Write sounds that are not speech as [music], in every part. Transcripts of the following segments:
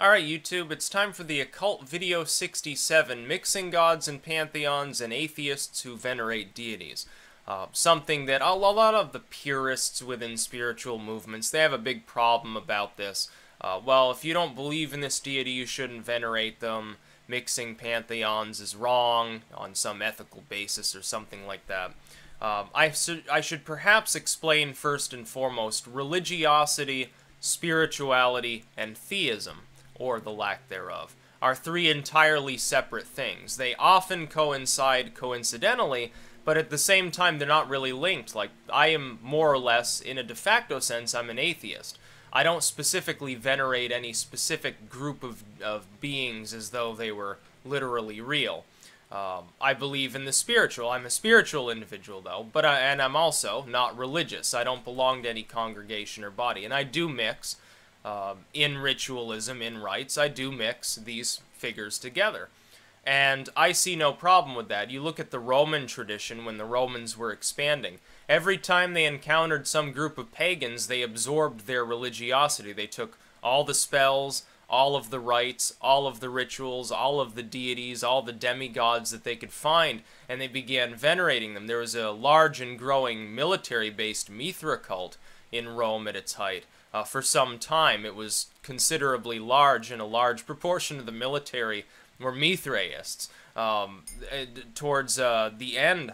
Alright YouTube, it's time for the Occult Video 67, Mixing Gods and Pantheons and Atheists Who Venerate Deities. Uh, something that a lot of the purists within spiritual movements, they have a big problem about this. Uh, well, if you don't believe in this deity, you shouldn't venerate them. Mixing pantheons is wrong on some ethical basis or something like that. Um, I, I should perhaps explain first and foremost religiosity, spirituality, and theism or the lack thereof, are three entirely separate things. They often coincide coincidentally, but at the same time, they're not really linked. Like, I am more or less, in a de facto sense, I'm an atheist. I don't specifically venerate any specific group of, of beings as though they were literally real. Um, I believe in the spiritual. I'm a spiritual individual, though, but I, and I'm also not religious. I don't belong to any congregation or body, and I do mix um, in ritualism, in rites, I do mix these figures together. And I see no problem with that. You look at the Roman tradition when the Romans were expanding. Every time they encountered some group of pagans, they absorbed their religiosity. They took all the spells, all of the rites, all of the rituals, all of the deities, all the demigods that they could find, and they began venerating them. There was a large and growing military based Mithra cult in Rome at its height uh, for some time. It was considerably large, and a large proportion of the military were Mithraists. Um, towards uh, the end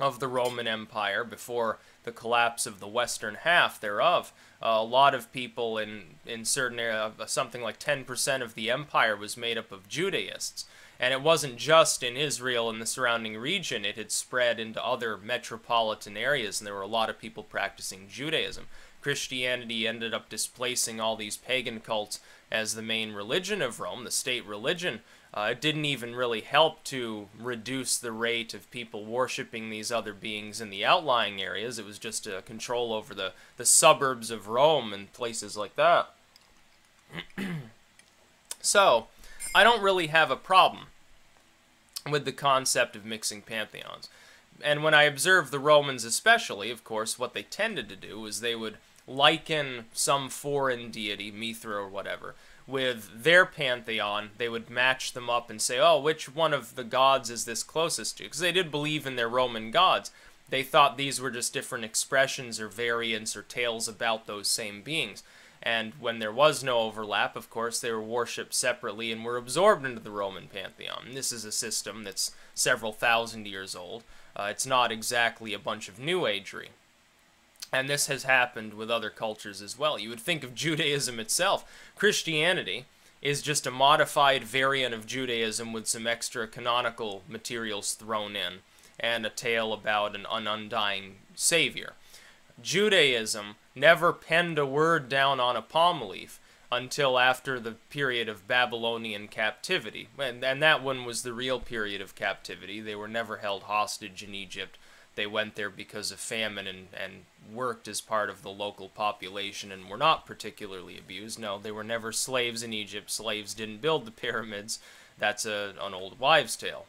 of the Roman Empire, before the collapse of the western half thereof, uh, a lot of people in, in certain areas, something like 10% of the empire was made up of Judaists. And it wasn't just in Israel and the surrounding region, it had spread into other metropolitan areas, and there were a lot of people practicing Judaism. Christianity ended up displacing all these pagan cults as the main religion of Rome, the state religion. Uh, it didn't even really help to reduce the rate of people worshiping these other beings in the outlying areas. It was just a control over the, the suburbs of Rome and places like that. [clears throat] so, I don't really have a problem with the concept of mixing pantheons. And when I observe the Romans especially, of course, what they tended to do is they would liken some foreign deity, Mithra or whatever, with their pantheon, they would match them up and say, oh, which one of the gods is this closest to? Because they did believe in their Roman gods. They thought these were just different expressions or variants or tales about those same beings. And when there was no overlap, of course, they were worshipped separately and were absorbed into the Roman pantheon. This is a system that's several thousand years old. Uh, it's not exactly a bunch of New Agery. And this has happened with other cultures as well. You would think of Judaism itself. Christianity is just a modified variant of Judaism with some extra canonical materials thrown in and a tale about an undying savior. Judaism never penned a word down on a palm leaf until after the period of Babylonian captivity. And, and that one was the real period of captivity. They were never held hostage in Egypt they went there because of famine and, and worked as part of the local population and were not particularly abused. No, they were never slaves in Egypt. Slaves didn't build the pyramids. That's a, an old wives' tale.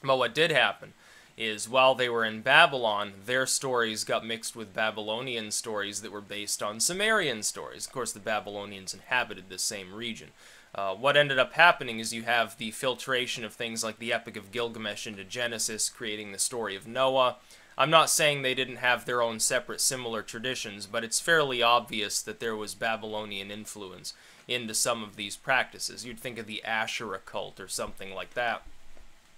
But what did happen is while they were in Babylon, their stories got mixed with Babylonian stories that were based on Sumerian stories. Of course, the Babylonians inhabited the same region. Uh, what ended up happening is you have the filtration of things like the Epic of Gilgamesh into Genesis, creating the story of Noah. I'm not saying they didn't have their own separate similar traditions, but it's fairly obvious that there was Babylonian influence into some of these practices. You'd think of the Asherah cult or something like that.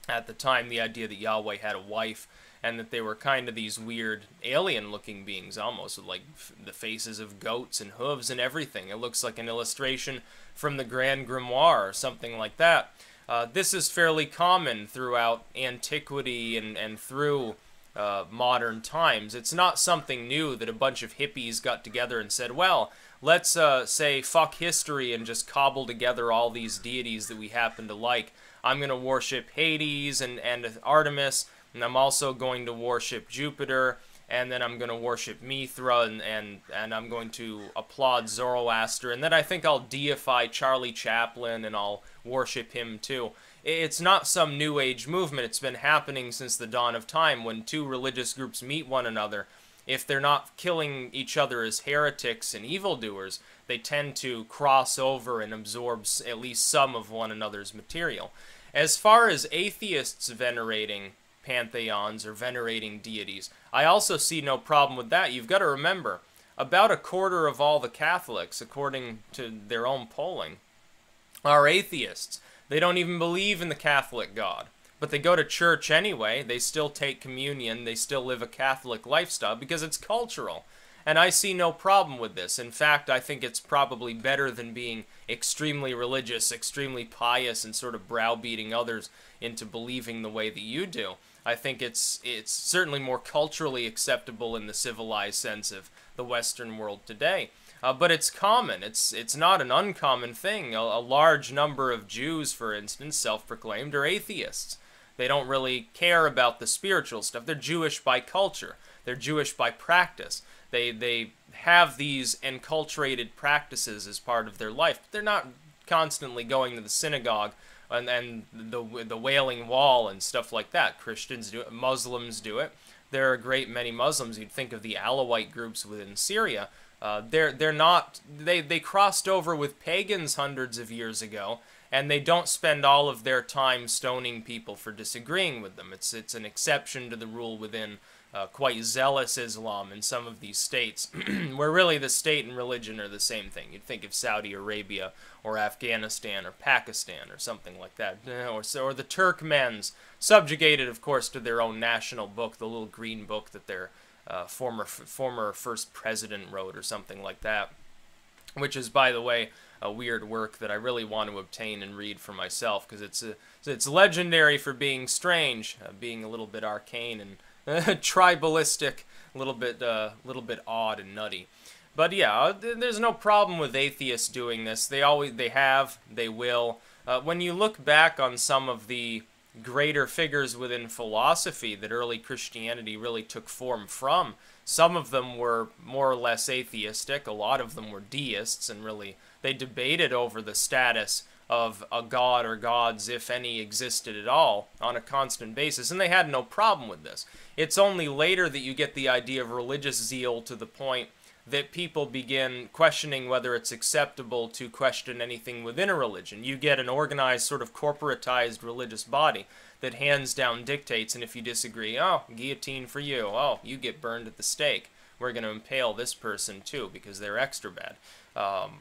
At the time, the idea that Yahweh had a wife and that they were kind of these weird alien-looking beings almost, like the faces of goats and hooves and everything. It looks like an illustration from the Grand Grimoire or something like that. Uh, this is fairly common throughout antiquity and, and through uh, modern times. It's not something new that a bunch of hippies got together and said, well, let's uh, say fuck history and just cobble together all these deities that we happen to like. I'm going to worship Hades and, and Artemis, and I'm also going to worship Jupiter, and then I'm going to worship Mithra, and, and, and I'm going to applaud Zoroaster, and then I think I'll deify Charlie Chaplin, and I'll worship him too. It's not some new age movement. It's been happening since the dawn of time when two religious groups meet one another if they're not killing each other as heretics and evildoers, they tend to cross over and absorb at least some of one another's material. As far as atheists venerating pantheons or venerating deities, I also see no problem with that. You've got to remember, about a quarter of all the Catholics, according to their own polling, are atheists. They don't even believe in the Catholic God. But they go to church anyway. They still take communion. They still live a Catholic lifestyle because it's cultural. And I see no problem with this. In fact, I think it's probably better than being extremely religious, extremely pious, and sort of browbeating others into believing the way that you do. I think it's it's certainly more culturally acceptable in the civilized sense of the Western world today. Uh, but it's common. It's it's not an uncommon thing. A, a large number of Jews, for instance, self-proclaimed, are atheists. They don't really care about the spiritual stuff. They're Jewish by culture. They're Jewish by practice. They they have these enculturated practices as part of their life. But they're not constantly going to the synagogue and, and the the Wailing Wall and stuff like that. Christians do it. Muslims do it. There are a great many Muslims. You'd think of the Alawite groups within Syria. Uh, they're they're not they they crossed over with pagans hundreds of years ago, and they don't spend all of their time stoning people for disagreeing with them. It's it's an exception to the rule within uh, quite zealous Islam in some of these states, [clears throat] where really the state and religion are the same thing. You'd think of Saudi Arabia or Afghanistan or Pakistan or something like that, or, or the Turkmens, subjugated, of course, to their own national book, the little green book that their uh, former former first president wrote, or something like that. Which is, by the way, a weird work that I really want to obtain and read for myself because it's a, it's legendary for being strange, uh, being a little bit arcane and [laughs] tribalistic, a little bit, a uh, little bit odd and nutty. But yeah, uh, there's no problem with atheists doing this. They always, they have, they will. Uh, when you look back on some of the greater figures within philosophy that early Christianity really took form from, some of them were more or less atheistic. A lot of them were deists, and really they debated over the status of a god or gods, if any existed at all, on a constant basis, and they had no problem with this. It's only later that you get the idea of religious zeal to the point that people begin questioning whether it's acceptable to question anything within a religion. You get an organized, sort of corporatized religious body that hands down dictates, and if you disagree, oh, guillotine for you. Oh, you get burned at the stake. We're going to impale this person too because they're extra bad. Um,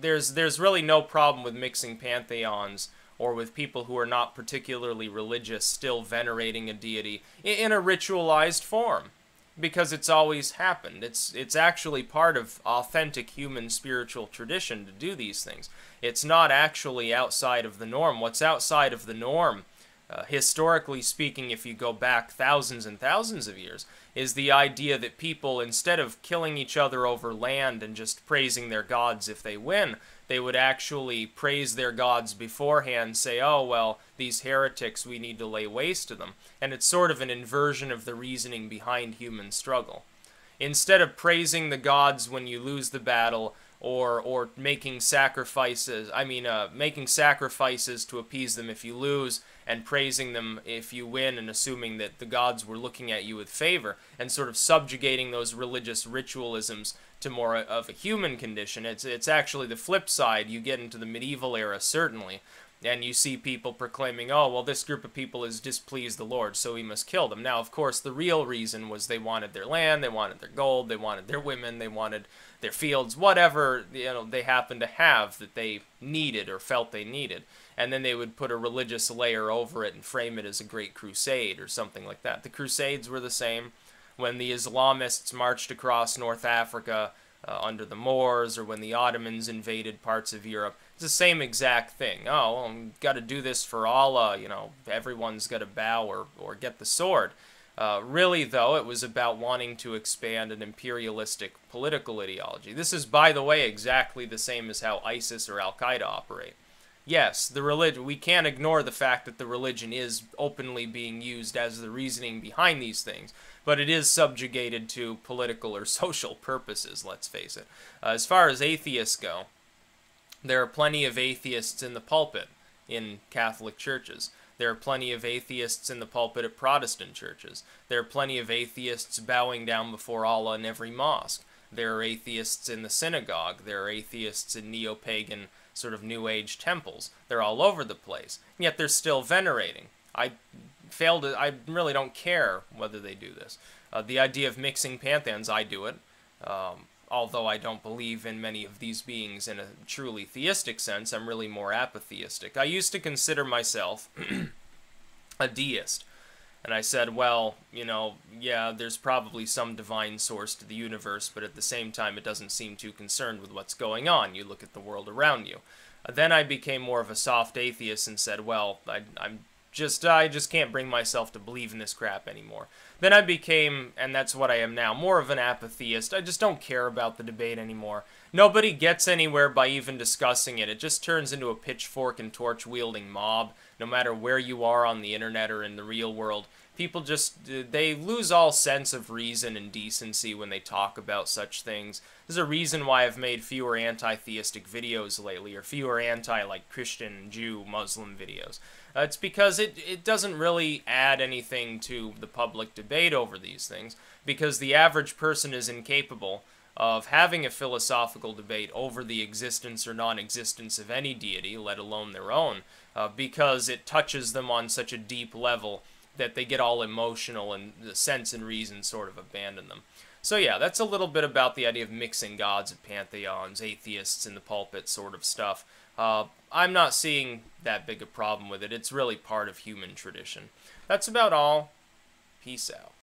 there's there's really no problem with mixing pantheons or with people who are not particularly religious still venerating a deity in a ritualized form because it's always happened. It's it's actually part of authentic human spiritual tradition to do these things. It's not actually outside of the norm. What's outside of the norm, uh, historically speaking, if you go back thousands and thousands of years, is the idea that people, instead of killing each other over land and just praising their gods if they win, they would actually praise their gods beforehand, say, oh, well, these heretics, we need to lay waste to them. And it's sort of an inversion of the reasoning behind human struggle. Instead of praising the gods when you lose the battle, or or making sacrifices. I mean, uh, making sacrifices to appease them if you lose, and praising them if you win, and assuming that the gods were looking at you with favor, and sort of subjugating those religious ritualisms to more of a human condition. It's it's actually the flip side. You get into the medieval era, certainly, and you see people proclaiming, "Oh, well, this group of people has displeased the Lord, so we must kill them." Now, of course, the real reason was they wanted their land, they wanted their gold, they wanted their women, they wanted their fields, whatever you know they happened to have that they needed or felt they needed, and then they would put a religious layer over it and frame it as a great crusade or something like that. The Crusades were the same when the Islamists marched across North Africa uh, under the Moors or when the Ottomans invaded parts of Europe. It's the same exact thing. Oh, well, got to do this for Allah. You know, everyone's got to bow or, or get the sword. Uh, really, though, it was about wanting to expand an imperialistic political ideology. This is, by the way, exactly the same as how ISIS or Al Qaeda operate. Yes, the religion. We can't ignore the fact that the religion is openly being used as the reasoning behind these things, but it is subjugated to political or [laughs] social purposes. Let's face it. Uh, as far as atheists go, there are plenty of atheists in the pulpit in Catholic churches. There are plenty of atheists in the pulpit at Protestant churches. There are plenty of atheists bowing down before Allah in every mosque. There are atheists in the synagogue. There are atheists in neo pagan, sort of New Age temples. They're all over the place. And yet they're still venerating. I fail to, I really don't care whether they do this. Uh, the idea of mixing pantheons, I do it. Um, although I don't believe in many of these beings in a truly theistic sense, I'm really more apatheistic. I used to consider myself [clears throat] a deist. And I said, well, you know, yeah, there's probably some divine source to the universe, but at the same time, it doesn't seem too concerned with what's going on. You look at the world around you. Uh, then I became more of a soft atheist and said, well, I, I'm just I just can't bring myself to believe in this crap anymore. Then I became, and that's what I am now, more of an apatheist. I just don't care about the debate anymore. Nobody gets anywhere by even discussing it. It just turns into a pitchfork and torch wielding mob, no matter where you are on the internet or in the real world. People just, they lose all sense of reason and decency when they talk about such things. There's a reason why I've made fewer anti-theistic videos lately, or fewer anti, like, Christian, Jew, Muslim videos. Uh, it's because it, it doesn't really add anything to the public debate over these things, because the average person is incapable of having a philosophical debate over the existence or non-existence of any deity, let alone their own, uh, because it touches them on such a deep level that they get all emotional and the sense and reason sort of abandon them. So yeah, that's a little bit about the idea of mixing gods and pantheons, atheists in the pulpit sort of stuff. Uh, I'm not seeing that big a problem with it. It's really part of human tradition. That's about all. Peace out.